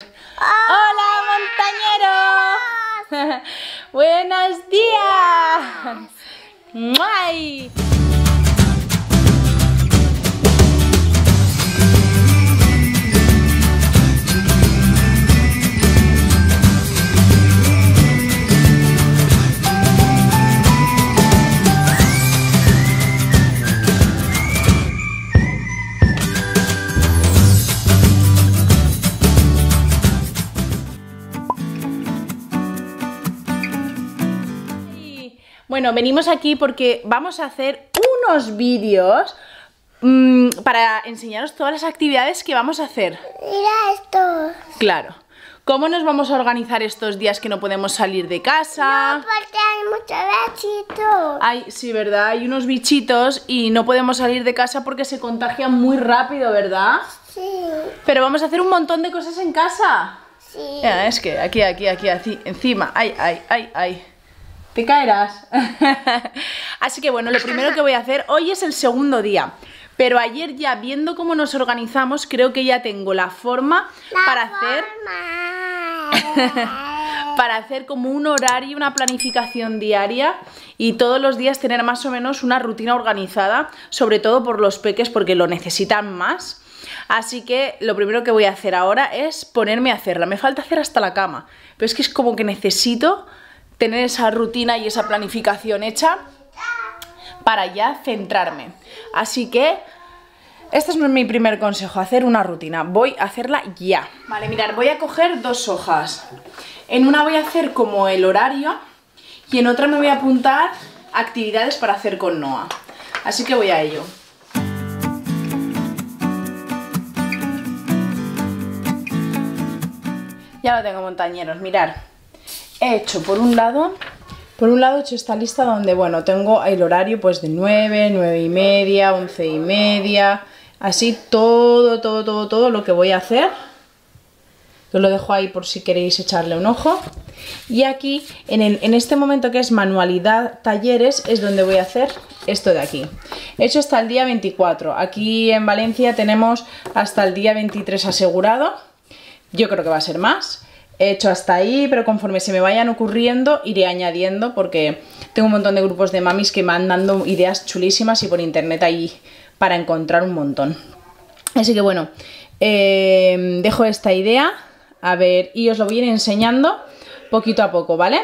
¡Hola, montañero! ¡Buenos días! ¡Muay! Bueno, venimos aquí porque vamos a hacer unos vídeos mmm, para enseñaros todas las actividades que vamos a hacer. Mira esto. Claro. ¿Cómo nos vamos a organizar estos días que no podemos salir de casa? No, porque hay muchos bichitos. Ay, sí, ¿verdad? Hay unos bichitos y no podemos salir de casa porque se contagian muy rápido, ¿verdad? Sí. Pero vamos a hacer un montón de cosas en casa. Sí. Es que aquí, aquí, aquí, aquí, encima. Ay, ay, ay, ay. Te caerás. Así que bueno, lo primero que voy a hacer, hoy es el segundo día. Pero ayer ya viendo cómo nos organizamos, creo que ya tengo la forma La para hacer forma. para hacer como un horario, una planificación diaria y todos los días tener más o menos una rutina organizada, sobre todo por los peques porque lo necesitan más. Así que lo primero que voy a hacer ahora es ponerme a hacerla. Me falta hacer hasta la cama, pero es que es como que necesito tener esa rutina y esa planificación hecha para ya centrarme. Así que este es mi primer consejo, hacer una rutina. Voy a hacerla ya. Vale, mirad, voy a coger dos hojas. En una voy a hacer como el horario y en otra me voy a apuntar actividades para hacer con Noah. Así que voy a ello. Ya lo tengo, montañeros, mirar. He hecho por un lado, por un lado he hecho esta lista donde, bueno, tengo el horario pues de 9, 9 y media, 11 y media, así todo, todo, todo, todo lo que voy a hacer. Os lo dejo ahí por si queréis echarle un ojo. Y aquí, en, el, en este momento que es manualidad talleres, es donde voy a hacer esto de aquí. He hecho hasta el día 24. Aquí en Valencia tenemos hasta el día 23 asegurado. Yo creo que va a ser más. He hecho hasta ahí, pero conforme se me vayan ocurriendo iré añadiendo porque tengo un montón de grupos de mamis que me van dando ideas chulísimas y por internet ahí para encontrar un montón. Así que bueno, eh, dejo esta idea, a ver, y os lo voy a ir enseñando poquito a poco, ¿vale?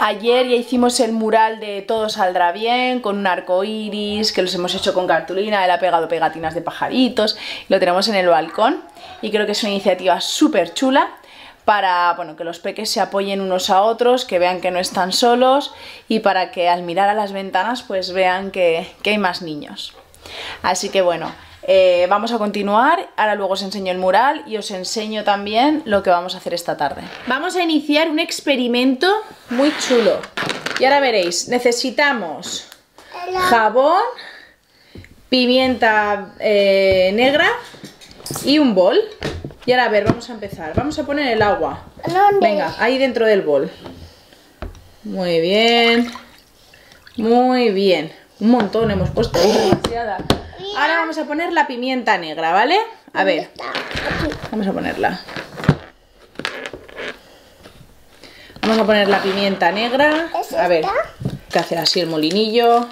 Ayer ya hicimos el mural de Todo saldrá bien, con un arco iris, que los hemos hecho con cartulina, él ha pegado pegatinas de pajaritos, lo tenemos en el balcón y creo que es una iniciativa súper chula para bueno, que los peques se apoyen unos a otros, que vean que no están solos y para que al mirar a las ventanas pues vean que, que hay más niños. Así que bueno, eh, vamos a continuar, ahora luego os enseño el mural y os enseño también lo que vamos a hacer esta tarde. Vamos a iniciar un experimento muy chulo y ahora veréis, necesitamos jabón, pimienta eh, negra y un bol. Y ahora a ver, vamos a empezar. Vamos a poner el agua. ¿Dónde? Venga, ahí dentro del bol. Muy bien. Muy bien. Un montón hemos puesto. demasiada. Ahora vamos a poner la pimienta negra, ¿vale? A ver, vamos a ponerla. Vamos a poner la pimienta negra. ¿Es A ver, que hacer así el molinillo.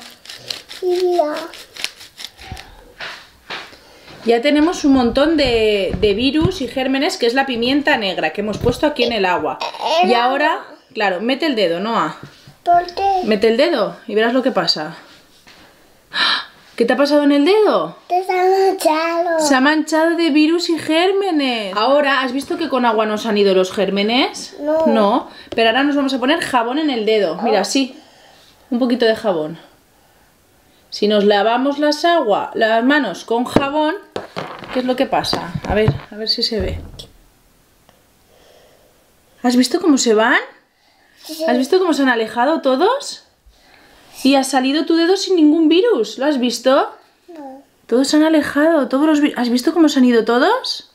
Ya tenemos un montón de, de virus y gérmenes, que es la pimienta negra que hemos puesto aquí en el agua. El Y ahora, claro, mete el dedo, Noah. Mete el dedo y verás lo que pasa. ¿Qué te ha pasado en el dedo? Te está manchado. Se ha manchado de virus y gérmenes. Ahora, ¿has visto que con agua nos han ido los gérmenes? No. No, pero ahora nos vamos a poner jabón en el dedo. Mira, así. Un poquito de jabón. Si nos lavamos las agua, las manos con jabón, ¿qué es lo que pasa? A ver, a ver si se ve. ¿Has visto cómo se van? Sí. ¿Has visto cómo se han alejado todos? Y ha salido tu dedo sin ningún virus. ¿Lo has visto? No. Todos se han alejado. Todos los ¿Has visto cómo se han ido todos?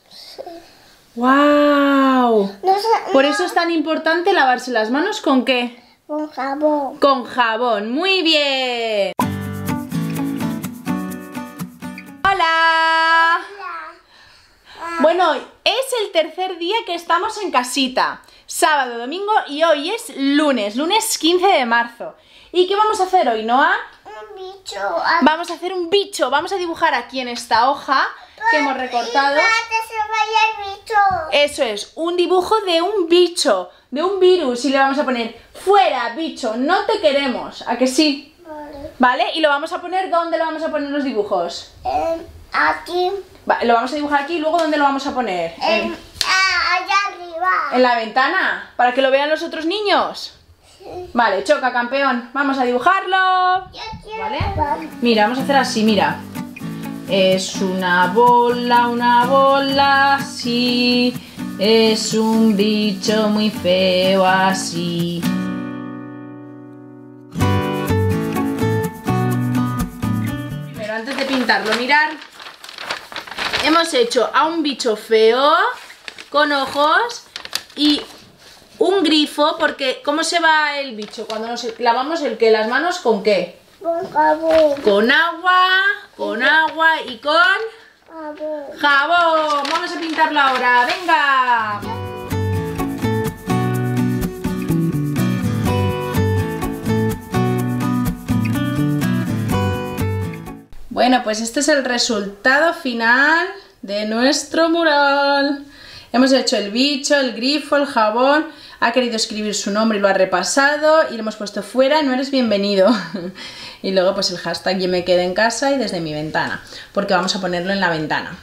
¡Wow! No sé. Por eso es tan importante lavarse las manos con qué? Con jabón. Con jabón. Muy bien. Bueno, es el tercer día que estamos en casita. Sábado, domingo y hoy es lunes, lunes 15 de marzo. ¿Y qué vamos a hacer hoy, Noah? Un bicho. Ah, Vamos a hacer un bicho. Vamos a dibujar aquí en esta hoja que hemos recortado. Y antes se vaya el bicho. Eso es, un dibujo de un bicho, de un virus. Y le vamos a poner, fuera, bicho, no te queremos. ¿A que sí? Vale. ¿Vale? Y lo vamos a poner, ¿dónde lo vamos a poner los dibujos? Aquí. Va, lo vamos a dibujar aquí y luego ¿dónde lo vamos a poner? En, ah, allá arriba. en la ventana, para que lo vean los otros niños. Sí. Vale, choca, campeón. Vamos a dibujarlo. Yo quiero. ¿Vale? Mira, vamos a hacer así, mira. Es una bola, una bola, sí. Es un bicho muy feo así. Pero antes de pintarlo, mirar. Hemos hecho a un bicho feo, con ojos y un grifo, porque ¿cómo se va el bicho? Cuando nos lavamos el que las manos con qué? Con jabón. Con agua, con agua y con Jabón. jabón. Vamos a pintarlo ahora, venga. Bueno, pues este es el resultado final de nuestro mural. Hemos hecho el bicho, el grifo, el jabón. Ha querido escribir su nombre y lo ha repasado. Y le hemos puesto fuera, no eres bienvenido. y luego pues el hashtag yo me quedé en casa y desde mi ventana. Porque vamos a ponerlo en la ventana.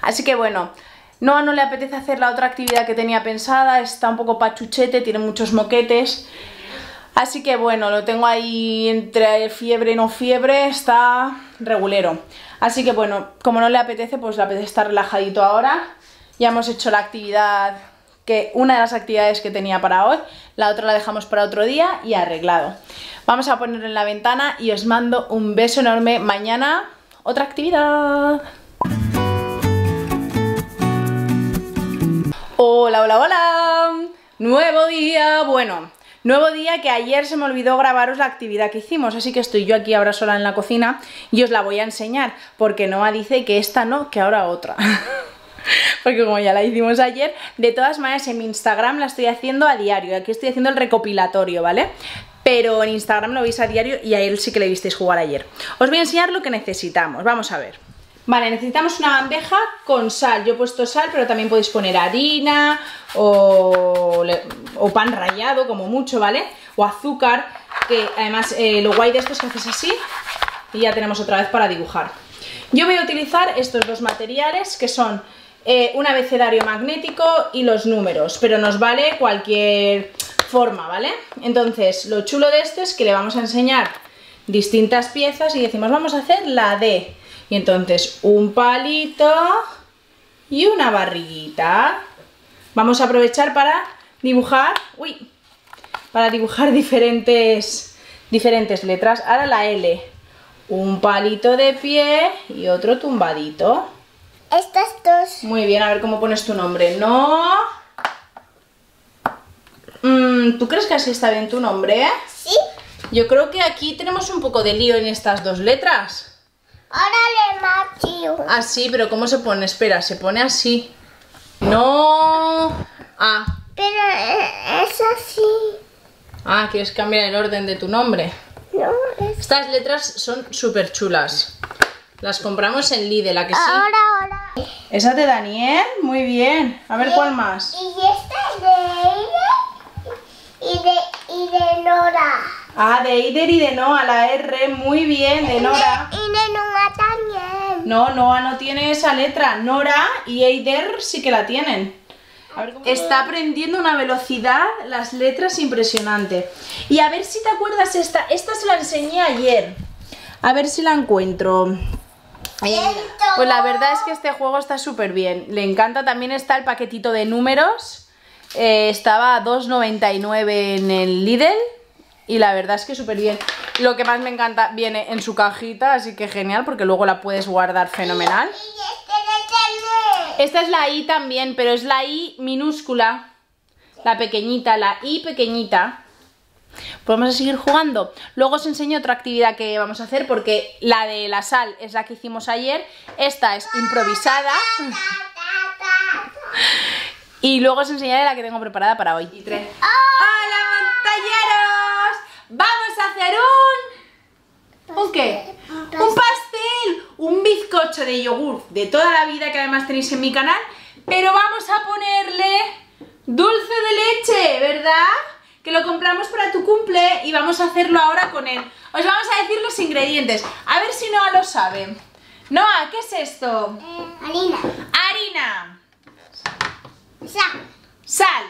Así que bueno, no, no le apetece hacer la otra actividad que tenía pensada. Está un poco pachuchete, tiene muchos moquetes. Así que bueno, lo tengo ahí entre fiebre y no fiebre, está regulero. Así que bueno, como no le apetece, pues le apetece estar relajadito ahora. Ya hemos hecho la actividad, que una de las actividades que tenía para hoy, la otra la dejamos para otro día y arreglado. Vamos a ponerlo en la ventana y os mando un beso enorme. Mañana, otra actividad. Hola, hola, hola. Nuevo día. Bueno, nuevo día que ayer se me olvidó grabaros la actividad que hicimos, así que estoy yo aquí ahora sola en la cocina y os la voy a enseñar, porque Noah dice que esta no, que ahora otra. porque como ya la hicimos ayer, de todas maneras en mi Instagram la estoy haciendo a diario, aquí estoy haciendo el recopilatorio, ¿vale? Pero en Instagram lo veis a diario y a él sí que le visteis jugar ayer. Os voy a enseñar lo que necesitamos, vamos a ver. Vale, necesitamos una bandeja con sal. Yo he puesto sal, pero también podéis poner harina o, pan rallado, como mucho, ¿vale? O azúcar, que además eh, lo guay de esto es que haces así y ya tenemos otra vez para dibujar. Yo voy a utilizar estos dos materiales que son eh, un abecedario magnético y los números, pero nos vale cualquier forma, ¿vale? Entonces, lo chulo de esto es que le vamos a enseñar distintas piezas y decimos, vamos a hacer la D. Y entonces, un palito y una barriguita. Vamos a aprovechar para dibujar, uy, para dibujar diferentes, diferentes letras. Ahora la L. Un palito de pie y otro tumbadito. Estas dos. Muy bien, a ver cómo pones tu nombre. No. Mm, ¿Tú crees que así está bien tu nombre? ¿Sí? Yo creo que aquí tenemos un poco de lío en estas dos letras. Ahora le macho. Así, pero ¿cómo se pone? Espera, se pone así. No. Ah. Pero eh, es así. Ah, quieres cambiar el orden de tu nombre. No, es. Estas letras son súper chulas. Las compramos en Lidl, ¿a que sí? Ahora, ahora. Esa de Daniel, muy bien. A ver cuál más. Y esta es de ella y de, y de Nora. Ah, de Eider y de Noah, la R, muy bien, de Nora. No, Noah no tiene esa letra. Nora y Eider sí que la tienen. A ver cómo- Está aprendiendo una velocidad las letras impresionante. Y a ver si te acuerdas esta. Esta se la enseñé ayer. A ver si la encuentro. Eh, Pues la verdad es que este juego está súper bien. Le encanta. También está el paquetito de números. Eh, estaba a 2,99 en el Lidl. Y la verdad es que súper bien. Lo que más me encanta viene en su cajita, así que genial, porque luego la puedes guardar fenomenal. Y este. Esta es la I también, pero es la I minúscula. La pequeñita, la I pequeñita. Podemos seguir jugando. Luego os enseño otra actividad que vamos a hacer porque la de la sal es la que hicimos ayer. Esta es improvisada. Y luego os enseñaré la que tengo preparada para hoy. Y tres. ¡Hola, montañeros! Vamos a hacer un... ¿Un qué? Un Un pastel, un bizcocho de yogur de toda la vida que además tenéis en mi canal, pero vamos a ponerle dulce de leche, ¿verdad? Que lo compramos para tu cumple y vamos a hacerlo ahora con él. Os vamos a decir los ingredientes, a ver si Noah lo sabe. Noah, ¿qué es esto? Eh, harina. Harina, Sal. sal,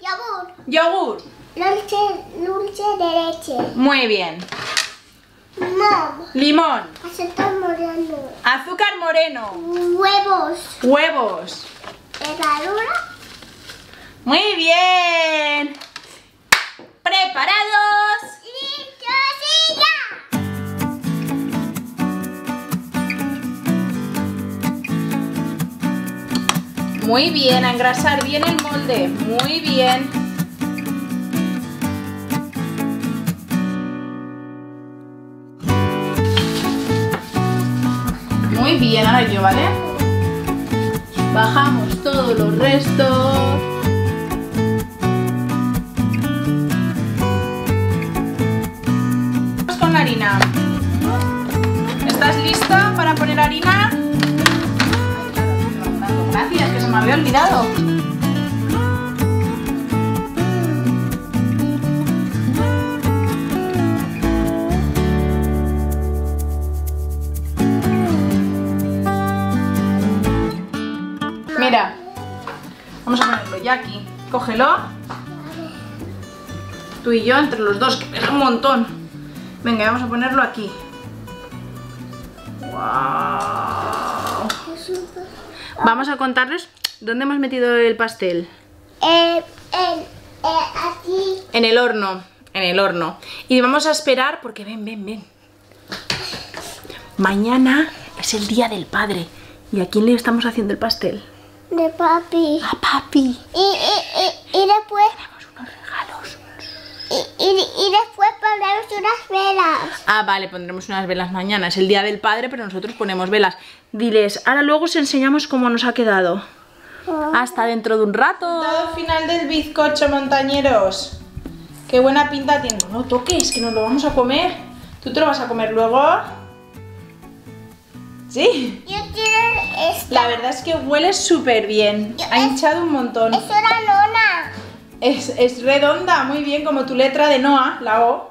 Yogur. yogur. Dulce, dulce de leche. Muy bien. Limón. Limón, Aceite moreno. azúcar moreno, Huevos. huevos. Herradura. Muy bien. ¿Preparados? Muy bien, a engrasar bien el molde. Muy bien. Muy bien, ahora yo, ¿vale? Bajamos todos los restos. Vamos con la harina. ¿Estás lista para poner harina? Gracias, que se me había olvidado. Mira, vamos a ponerlo ya aquí. Cógelo. Tú y yo entre los dos, que pesa un montón. Venga, vamos a ponerlo aquí. ¡Wow! Vamos a contarles dónde hemos metido el pastel. Eh, aquí. En el horno, en el horno. Y vamos a esperar porque ven, ven, ven. Mañana es el día del padre. ¿Y a quién le estamos haciendo el pastel? De papi. A papi. Y, y, y, y después. Y, después ponemos unas velas. Ah, vale, pondremos unas velas mañana. Es el día del padre, pero nosotros ponemos velas. Diles, ahora luego os enseñamos cómo nos ha quedado. Hasta dentro de un rato. Final del bizcocho, montañeros. Qué buena pinta tiene. No toques, que nos lo vamos a comer. ¿Tú te lo vas a comer luego? ¿Sí? Yo quiero esta. La verdad es que huele súper bien. Ha hinchado un montón. Es una lona. Es, es redonda, muy bien, como tu letra de Noah, la O.